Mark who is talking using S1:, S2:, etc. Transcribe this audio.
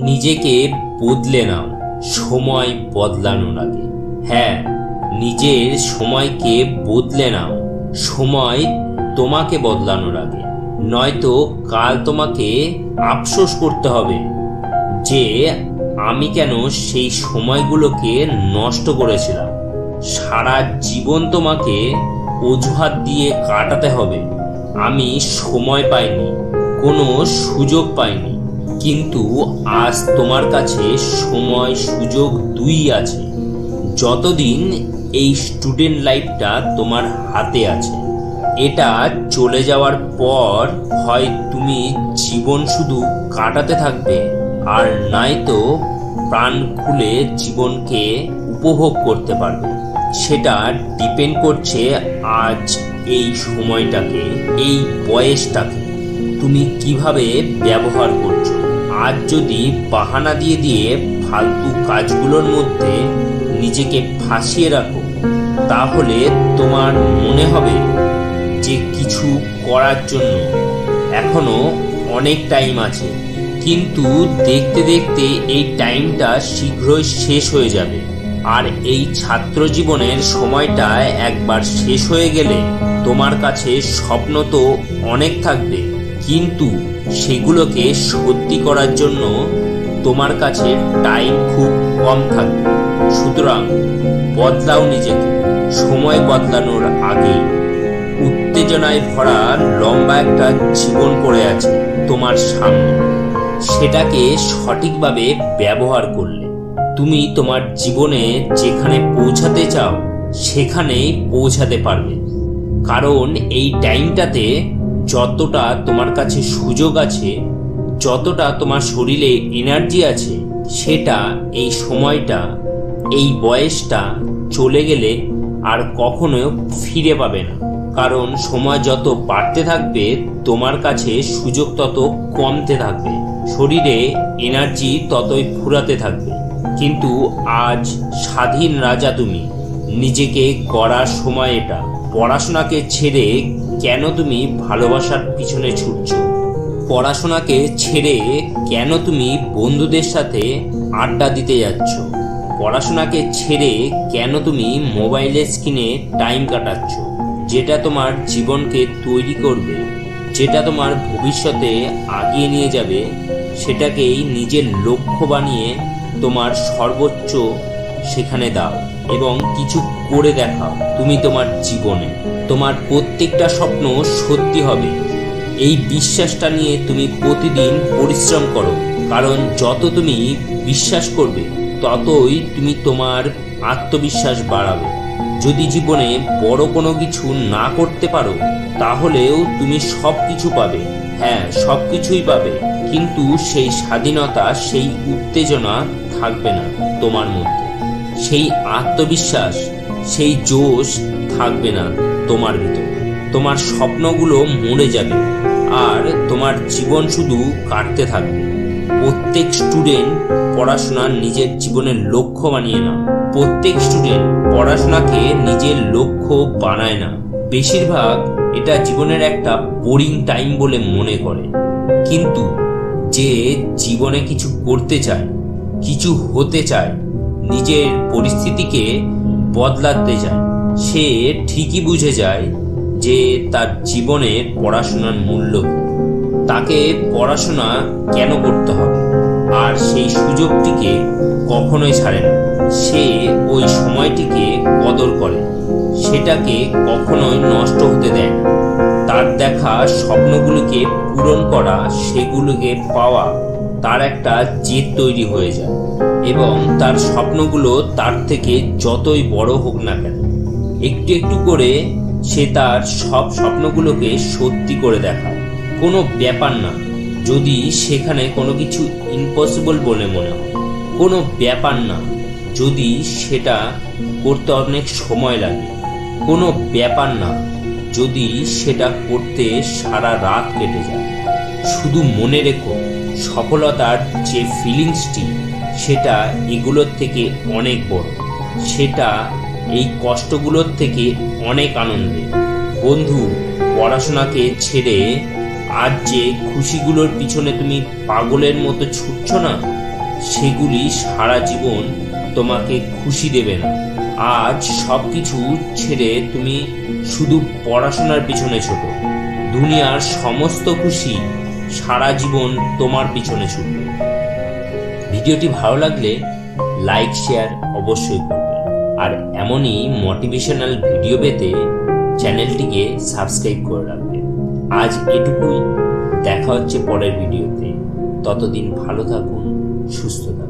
S1: নিজেকে বদলে নাও, সময় বদলানোর আগে। হ্যাঁ নিজের সময়কে বদলে নাও, সময় তোমাকে বদলানোর আগে। নয়তো কাল তোমাকে আফসোস করতে হবে যে আমি কেন সেই সময়গুলোকে নষ্ট করেছিলাম। সারা জীবন তোমাকে অজুহাত দিয়ে কাটাতে হবে। আমি সময় পাইনি, কোনো সুযোগ পাইনি। কিন্তু আজ তোমার কাছে সময় সুযোগ দুই আছে। যতদিন এই স্টুডেন্ট লাইফটা তোমার হাতে আছে। এটা চলে যাওয়ার পর হয় তুমি জীবন শুধু কাটাতে থাকবে, আর নয়তো প্রাণ খুলে জীবনকে উপভোগ করতে পারবে। সেটা ডিপেন্ড করছে আজ এই সময়টাকে, এই বয়সটাকে। তুমি কীভাবে ব্যবহার করছ? আজ যদি বাহানা দিয়ে দিয়ে ফালতু কাজগুলোর মধ্যে নিজেকে ফাঁসিয়ে রাখো, তাহলে তোমার মনে হবে যে কিছু করার জন্য এখনও অনেক টাইম আছে। কিন্তু দেখতে দেখতে এই টাইমটা শীঘ্রই শেষ হয়ে যাবে। আর এই ছাত্র জীবনের সময়টা একবার শেষ হয়ে গেলে তোমার কাছে স্বপ্ন তো অনেক থাকবে। কিন্তু সেগুলোকে সত্যি করার জন্য তোমার কাছে টাইম খুব কম থাকবে। সুতরাং বদলাও নিজেকে। সময় বদলানোর আগে উত্তেজনায় ভরা লম্বা একটা জীবন পড়ে আছে তোমার সামনে। সেটাকে সঠিকভাবে ব্যবহার করলে তুমি তোমার জীবনে যেখানে পৌঁছাতে চাও, সেখানেই পৌঁছাতে পারবে। কারণ এই টাইমটাতে যতটা তোমার কাছে সুযোগ আছে, যতটা তোমার শরীরে এনার্জি আছে, সেটা এই সময়টা, এই বয়সটা চলে গেলে আর কখনো ফিরে পাবে না। কারণ সময় যত বাড়তে থাকবে, তোমার কাছে সুযোগ তত কমতে থাকবে। শরীরে এনার্জি ততই ফুরাতে থাকবে। কিন্তু আজ স্বাধীন রাজা তুমি। নিজেকে গড়ার সময় এটা। পড়াশোনাকে ছেড়ে কেন তুমি ভালোবাসার পিছনে ছুটছো? পড়াশোনাকে ছেড়ে কেন তুমি বন্ধুদের সাথে আড্ডা দিতে যাচ্ছ? পড়াশোনাকে ছেড়ে কেন তুমি মোবাইলের স্ক্রিনে টাইম কাটাচ্ছ? যেটা তোমার জীবনকে তৈরি করবে, যেটা তোমার ভবিষ্যতে আগিয়ে নিয়ে যাবে, সেটাকেই নিজের লক্ষ্য বানিয়ে তোমার সর্বোচ্চ সেখানে দাও এবং কিছু করে দেখাও। তুমি তোমার জীবনে। তোমার প্রত্যেকটা স্বপ্ন সত্যি হবে। এই বিশ্বাসটা নিয়ে তুমি প্রতিদিন পরিশ্রম করো। কারণ যত তুমি বিশ্বাস করবে, ততই তুমি তোমার আত্মবিশ্বাস বাড়াবে। যদি জীবনে বড় কোনো কিছু না করতে পারো, তাহলেও তুমি সব কিছু পাবে। হ্যাঁ সব কিছুই পাবে। কিন্তু সেই স্বাধীনতা, সেই উত্তেজনা থাকবে না তোমার মধ্যে। সেই আত্মবিশ্বাস, সেই জোশ থাকবে না তোমার ভিতর। তোমার স্বপ্নগুলো মরে যাবে আর তোমার জীবন শুধু কাটতে থাকবে। প্রত্যেক স্টুডেন্ট পড়াশোনা নিজের জীবনের লক্ষ্য বানিয়ে না প্রত্যেক স্টুডেন্ট পড়াশোনাকে নিজের লক্ষ্য বানায় না। বেশিরভাগ এটা জীবনের একটা বোরিং টাইম বলে মনে করে। কিন্তু যে জীবনে কিছু করতে চায়, কিছু হতে চায় নিজের পরিস্থিতিকে বদলাতে চায়। সে ঠিকই বুঝে যায় যে তার জীবনে পড়াশোনার মূল্য তাকে পড়াশোনা কেন করতে হবে? আর সেই সুযোগটিকে কখনোই ছাড়ে না। সে ওই সময়টিকে কদর করে। সেটাকে কখনোই নষ্ট হতে দেয় না। তার দেখা স্বপ্নগুলোকে পূরণ করা, সেগুলোকে পাওয়া তার একটা জেদ তৈরি হয়ে যায় এবং তার স্বপ্নগুলো তার থেকে যতই বড় হোক না কেন, একটু একটু করে সে তার সব স্বপ্নগুলোকে সত্যি করে দেখায়। কোনো ব্যাপার না, যদি সেখানে কোনো কিছু ইম্পসিবল বলে মনে হয়। কোনো ব্যাপার না, যদি সেটা করতে অনেক সময় লাগে। কোনো ব্যাপার না যদি সেটা করতে সারা রাত কেটে যায়। শুধু মনে রেখো, সফলতার যে ফিলিংসটি সেটা এগুলোর থেকে অনেক বড়। সেটা এই কষ্টগুলোর থেকে অনেক আনন্দের। বন্ধু, পড়াশোনাকে ছেড়ে আজ যে খুশিগুলোর পিছনে তুমি পাগলের মতো ছুটছ না, সেগুলি সারা জীবন তোমাকে খুশি দেবে না। আজ সব কিছু ছেড়ে তুমি শুধু পড়াশোনার পিছনে ছোট। দুনিয়ার সমস্ত খুশি সারা জীবন তোমার পিছনে ছুটবে। ভিডিওটি ভালো লাগলে লাইক, শেয়ার অবশ্যই করবেন আর এমনই মোটিভেশনাল ভিডিও পেতে চ্যানেলটিকে সাবস্ক্রাইব করে রাখবেন আজ এটুকুই। দেখা হচ্ছে পরের ভিডিওতে। ততদিন ভালো থাকুন, সুস্থ থাকুন।